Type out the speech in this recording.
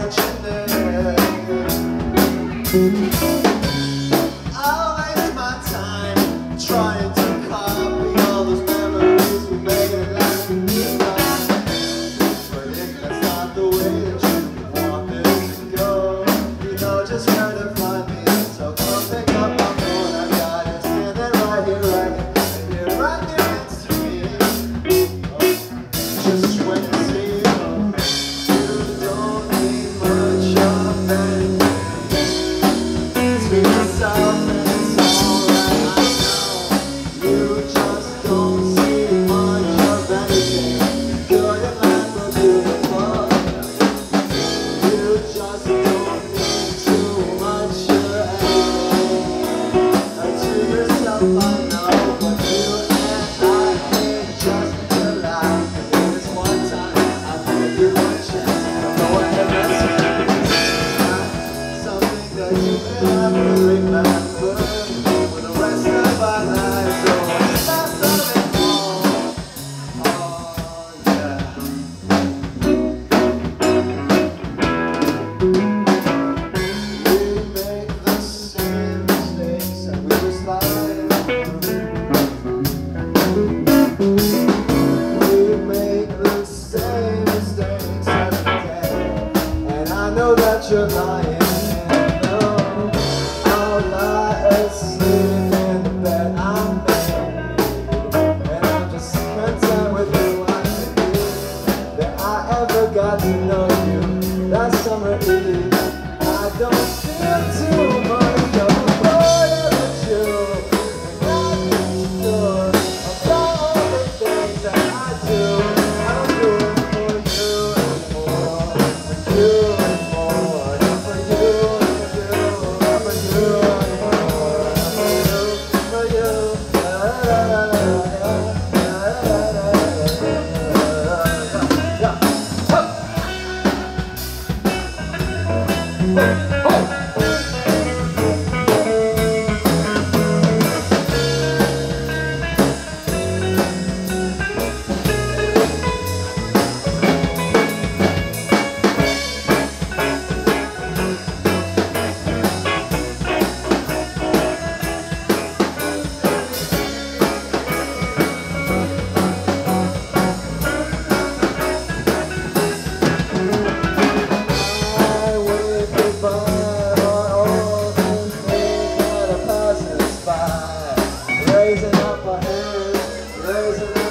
fortunate. you're lying. I'll lie asleep in bed I made. And I just with that I ever got to know.